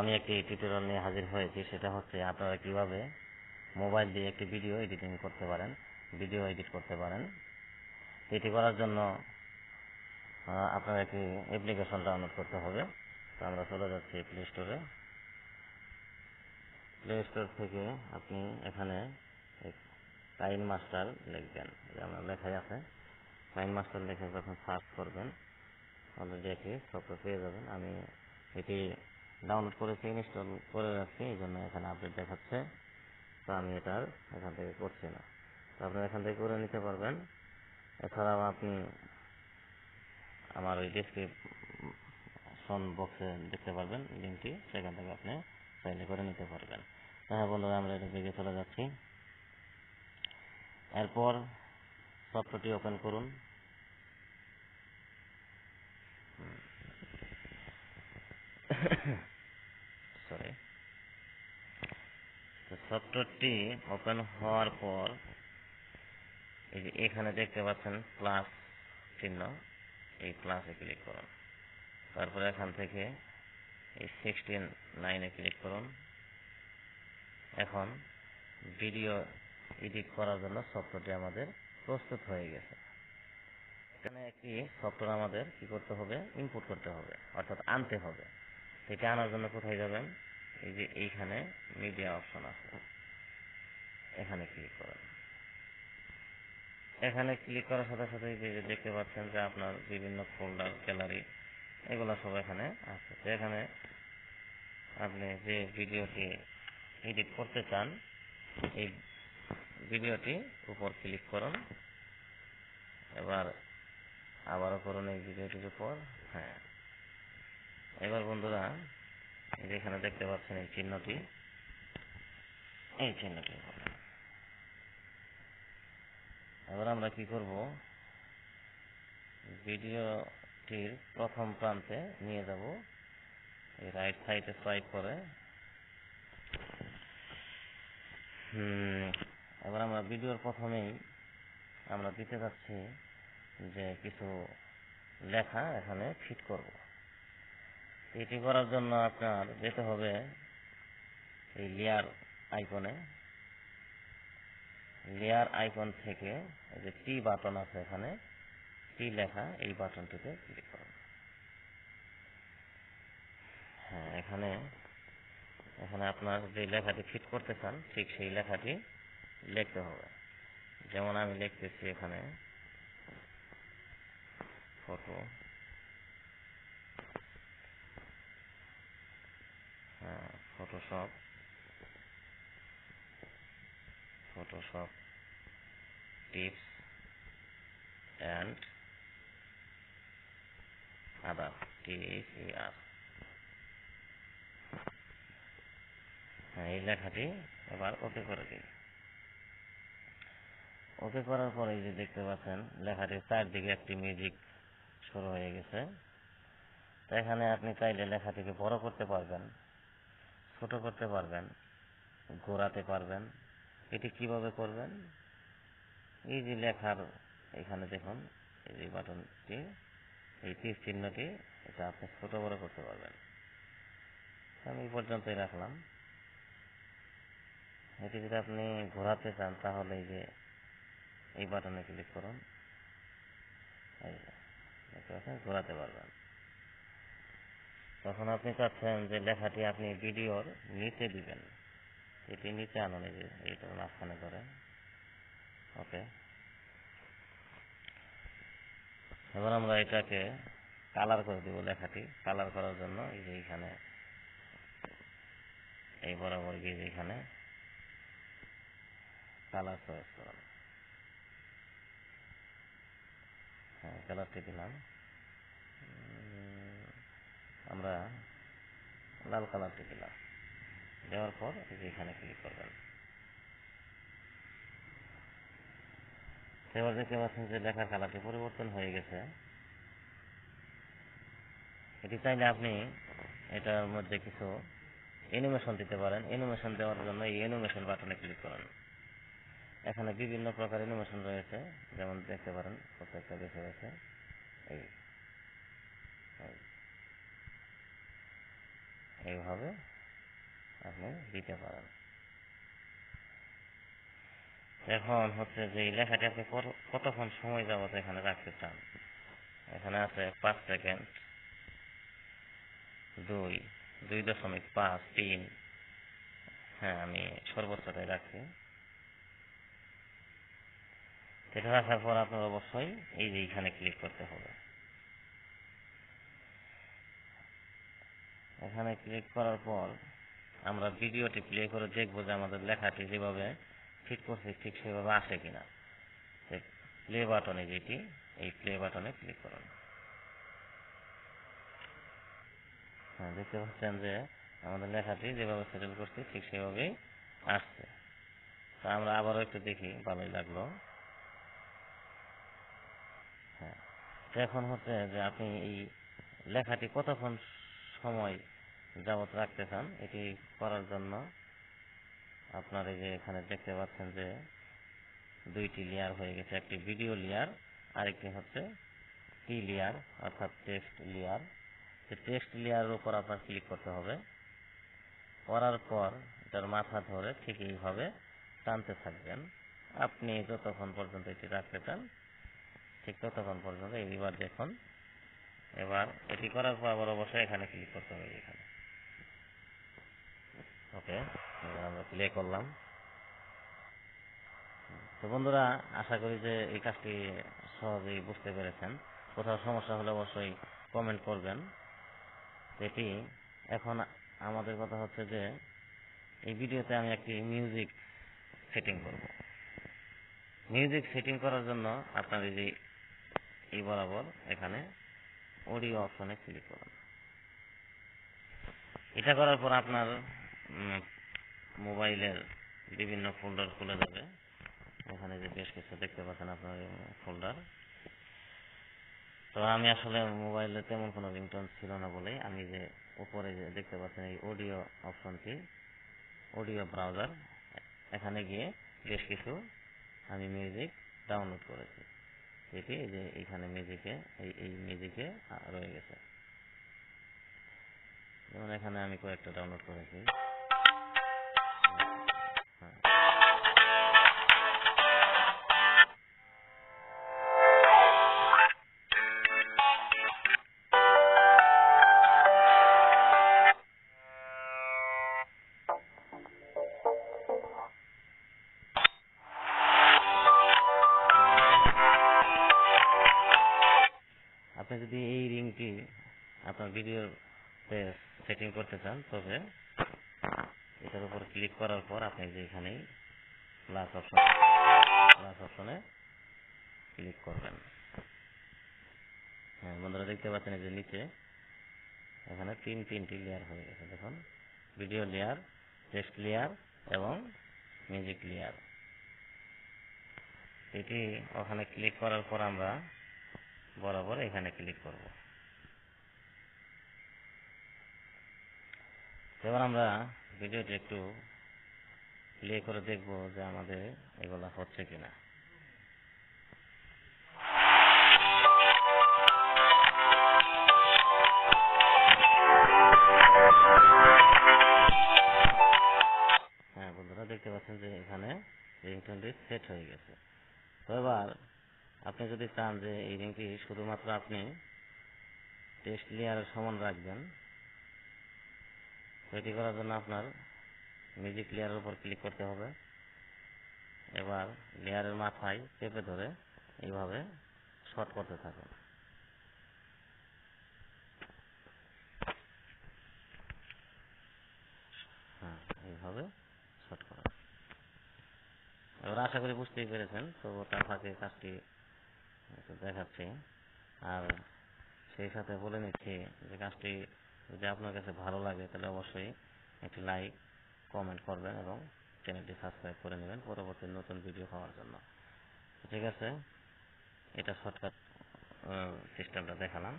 আমি একটি টিউটোরিয়াল নিয়ে হাজির হয়েছি, সেটা হচ্ছে আপনারা কীভাবে মোবাইল দিয়ে একটি ভিডিও এডিটিং করতে পারেন ভিডিও এডিট করতে পারেন। এটি করার জন্য আপনার একটি অ্যাপ্লিকেশন ডাউনলোড করতে হবে। তো আমরা চলে যাচ্ছি প্লে স্টোরে প্লে স্টোর থেকে আপনি এখানে টাইম মাস্টার লিখবেন আমার লেখাই আছে। টাইম মাস্টার লিখে যখন সার্চ করবেন অলরেডি একটি সফটওয়্যার পেয়ে যাবেন। আমি এটি ডাউনলোড করেছি ইনস্টল করে রাখছি এই জন্য এখানে আপডেট দেখাচ্ছে। তো আমি এটা আর এখান থেকে করছি না। তো আপনারা এখান থেকে করে নিতে পারবেন। এছাড়াও আপনি আমার ওই ডেসক্রিপশন বক্সে দেখতে পারবেন লিঙ্কটি। সেখান থেকে আপনি চাইলে করে নিতে পারবেন। হ্যাঁ বন্ধুরা আমরা এটা দিকে চলে যাচ্ছি। এরপর সফটওয়্যারটি ওপেন করুন। সরি তো সফটওয়্যারটি ওপেন হওয়ার পর, এই যে এখানে দেখতে পাচ্ছেন প্লাস চিহ্ন, এই প্লাসে ক্লিক করুন। তারপরে এখান থেকে এই সিক্সটিন নাইনে ক্লিক করুন। এখন ভিডিও এডিট করার জন্য সফটওয়্যারটি আমাদের প্রস্তুত হয়ে গেছে। এখানে একটি সফটওয়্যার আমাদের কি করতে হবে? ইনপুট করতে হবে, অর্থাৎ আনতে হবে। সেটা আনার জন্য কোথায় যাবেন? এই যে এইখানে মিডিয়া অপশন আছে। এখানে ক্লিক করেন। এখানে ক্লিক করার সাথে সাথে যে দেখতে পাচ্ছেন যে আপনার বিভিন্ন ফোল্ডার গ্যালারি এগুলো সব এখানে আছে। এখানে আপনি যে ভিডিওটি এডিট করতে চান, এই ভিডিওটি উপর ক্লিক করুন। এবার আবারও করুন এই ভিডিওটির উপর। হ্যাঁ। এবার বন্ধুরা এখানে দেখতে পাচ্ছেন এই চিহ্নটি এই চিহ্নটি। এবার আমরা কি করব? ভিডিওটির প্রথম প্রান্তে নিয়ে যাব। এই রাইট সাইডে সোয়াইপ করে। এবার আমরা ভিডিওর প্রথমেই আমরা দিতে যাচ্ছি যে কিছু লেখা এখানে ফিট করব। এটি করার জন্য আপনার যেতে হবে এই লেয়ার আইকনে লেয়ার আইকন থেকে এই যে টি বাটন আছে এখানে টি লেখা এই বাটনটিতে ক্লিক করুন। হ্যাঁ এখানে এখানে আপনার যে লেখাটি ফিট করতে চান, ঠিক সেই লেখাটি লিখতে হবে। যেমন আমি লিখতেছি এখানে photo photoshop photoshop tips and other T H E R হ্যাঁ এই লেখাটি এবার ওকে করে দিন ওকে করার পরে যে দেখতে পাচ্ছেন, লেখাটির চারদিকে একটি মিউজিক শুরু হয়ে গেছে। তো এখানে আপনি চাইলে লেখাটিকে বড় করতে পারবেন। ছোট করতে পারবেন, ঘোরাতে পারবেন। এটি কীভাবে করবেন? এই যে লেখার এখানে দেখুন, এই যে বাটনটি, এই তীর চিহ্নটি, এটা আপনি ছোট বড় করতে পারবেন। আমি এই পর্যন্তই রাখলাম। এটি যদি আপনি ঘোরাতে চান, তাহলে এই যে এই বাটনে ক্লিক করুন। ঘোরাতে পারবেন। তখন আপনি চাচ্ছেন যে লেখাটি আপনি ভিডিওর নিচে দিবেন। এটি নিচে আনুন এইটার মাঝখানে করে ওকে। এবার আমরা এটাকে কালার করে দিব লেখাটি। কালার করার জন্য এই যে এইখানে, এই বরাবর গিয়ে যে এখানে কালার চয়েস করুন। হ্যাঁ কালারটি দিলাম। আমরা লাল কালারটি দিলাম। দেওয়ার পর এখানে ক্লিক করবেন। এবার দেখতে পাচ্ছেন যে লেখার কালারটি পরিবর্তন হয়ে গেছে। এটি চাইলে আপনি এটার মধ্যে কিছু অ্যানিমেশন দিতে পারেন। অ্যানিমেশন দেওয়ার জন্য এই অ্যানিমেশন বাটনে ক্লিক করেন। এখানে বিভিন্ন প্রকার অ্যানিমেশন রয়েছে। যেমন দেখতে পারেন, প্রত্যেকটা বেছে রয়েছে এই। এইভাবে আপনি দিতে পারেন। এখন হচ্ছে যে লেখাটি আপনি কতক্ষণ সময় যাবত এখানে রাখতে চান? এখানে আছে পাঁচ সেকেন্ড, দুই দুই দশমিক পাঁচ, তিন। হ্যাঁ আমি সর্বোচ্চটাই রাখছি। এটা রাখার পর আপনার অবশ্যই এই যে এইখানে ক্লিক করতে হবে। এখানে ক্লিক করার পর আমরা ভিডিওটি প্লে করে দেখব যে আমাদের লেখাটি যেভাবে ফিট করছে, ঠিক সেভাবে আসে কিনা। প্লে বাটনে যেটি, এই প্লে বাটনে ক্লিক করুন। হ্যাঁ দেখতে পাচ্ছেন যে আমাদের লেখাটি যেভাবে সেটেল করছি, ঠিক সেভাবেই আসছে। তো আমরা আবারও একটু দেখি, ভালোই লাগল। হ্যাঁ এখন হচ্ছে যে আপনি এই লেখাটি কতক্ষণ সময় যাবত রাখতে চান এটি করার জন্য আপনার এই যে এখানে দেখতে পাচ্ছেন যে দুইটি লেয়ার হয়ে গেছে, একটি ভিডিও লেয়ার আরেকটি হচ্ছে টি লেয়ার অর্থাৎ টেক্সট লেয়ার সে টেক্সট লেয়ারের উপর আপনার ক্লিক করতে হবে। করার পর এটার মাথা ধরে ঠিক এইভাবে টানতে থাকবেন। আপনি যতক্ষণ পর্যন্ত এটি রাখতে চান ঠিক ততক্ষণ পর্যন্ত এইবার দেখুন। এবার এটি করার পর আবার অবশ্যই এখানে ক্লিক করতে হবে এখানে। ওকে আমরা প্লে করলাম। তো বন্ধুরা, আশা করি যে এই কাজটি সহজেই বুঝতে পেরেছেন। কোথাও সমস্যা হলে অবশ্যই কমেন্ট করবেন। এটি এখন আমাদের কথা হচ্ছে যে, এই ভিডিওতে আমি একটি মিউজিক সেটিং করব। মিউজিক সেটিং করার জন্য আপনার যে, এই বরাবর এখানে অডিও অপশনে ক্লিক করুন। এটা করার পর আপনার মোবাইলের বিভিন্ন ফোল্ডার খুলে যাবে এখানে যে বেশ কিছু দেখতে পাচ্ছেন আপনার ফোল্ডার। তো আমি আসলে মোবাইলে তেমন কোনো রিংটোন ছিল না বলেই আমি যে উপরে যে দেখতে পাচ্ছেন এই অডিও অপশনটি, অডিও ব্রাউজার, এখানে গিয়ে বেশ কিছু আমি মিউজিক ডাউনলোড করেছি। এটি যে এইখানে মিউজিকে, এই এই মিউজিকে রয়ে গেছে। যেমন এখানে আমি কয়েকটা ডাউনলোড করেছি। রিংটি আপনার ভিডিওতে সেটিং করতে চান, তবে এটার উপর ক্লিক করার পর আপনি যে এখানেই প্লাস অপশন প্লাস অপশনে ক্লিক করবেন। হ্যাঁ বন্ধুরা দেখতে পাচ্ছেন যে নিচে, এখানে তিন তিনটি লেয়ার হয়ে গেছে। দেখুন ভিডিও লেয়ার টেক্সট লেয়ার এবং মিউজিক লেয়ার এটি ওখানে ক্লিক করার পর আমরা বরাবর এখানে ক্লিক করব। এবার আমরা ভিডিওটি একটু প্লে করে দেখব যে আমাদের এগুলা হচ্ছে কিনা। হ্যাঁ বন্ধুরা, দেখতে পাচ্ছেন যে এখানে রিংটোনটি সেট হয়ে গেছে। তো এবার আপনি যদি চান যে এই রিংটি শুধুমাত্র আপনি টেক্সট লেয়ারের সমান রাখবেন এটি করার জন্য আপনার মিউজিক লেয়ারের উপর ক্লিক করতে হবে। এবার লেয়ারের মাথায় চেপে ধরে এইভাবে শর্ট করতে থাকুন। হ্যাঁ এইভাবে শর্ট করা। এবার আশা করি বুঝতেই পেরেছেন তো তার ফাঁকে কাজটি দেখাচ্ছি। আর সেই সাথে বলে নিচ্ছি যে কাজটি যদি আপনার কাছে ভালো লাগে, তাহলে অবশ্যই একটি লাইক কমেন্ট করবেন এবং চ্যানেলটি সাবস্ক্রাইব করে নেবেন পরবর্তী নতুন ভিডিও পাওয়ার জন্য। ঠিক আছে, এটা শর্টকাট সিস্টেমটা দেখালাম।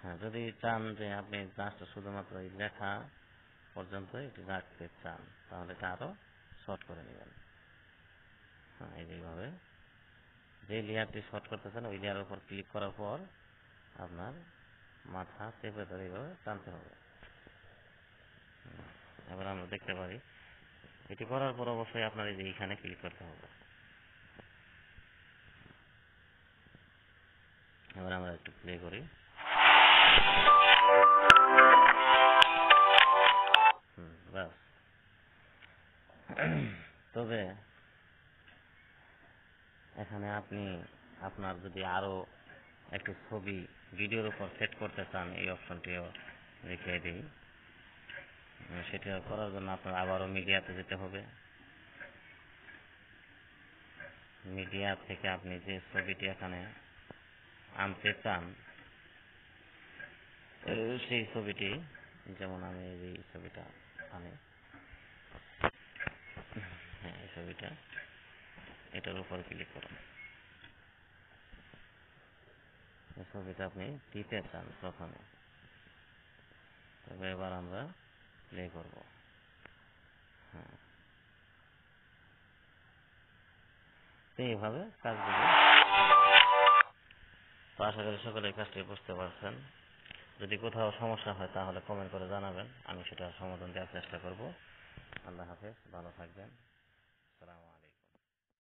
হ্যাঁ যদি চান যে আপনি জাস্ট শুধুমাত্র এই লেখা পর্যন্ত এটি রাখতে চান, তাহলে এটা আরও শর্ট করে নেবেন। হ্যাঁ এইভাবে। যে লেয়ারটি শর্ট করতে চান, ওই লেয়ারের উপর ক্লিক করার পর আপনার মাথা চেপে ধরে এইভাবে টানতে হবে। এবার আমরা দেখতে পারি, এটি করার পর অবশ্যই আপনার এই যে এইখানে ক্লিক করতে হবে। এবার আমরা একটু প্লে করি। তবে এখানে আপনি, আপনার যদি আরও একটু ছবি ভিডিওর উপর সেট করতে চান, এই অপশনটিও দেখিয়ে দিই। সেটা করার জন্য আপনার আবারও মিডিয়াতে যেতে হবে। মিডিয়া থেকে আপনি যে ছবিটি এখানে আনতে চান সেই ছবিটি, যেমন আমি এই ছবিটা আনি হ্যাঁ এই ছবিটা, এটার উপর ক্লিক করুন এই ছবিটা আপনি দিতে চান প্রথমে। তবে এবার আমরা প্লে করব। হ্যাঁ। এইভাবে কাজগুলো। তো আশা করি সকলে কাজটি বুঝতে পারছেন। যদি কোথাও সমস্যা হয় তাহলে কমেন্ট করে জানাবেন, আমি সেটা সমাধান দেওয়ার চেষ্টা করব। আল্লাহ হাফেজ, ভালো থাকবেন।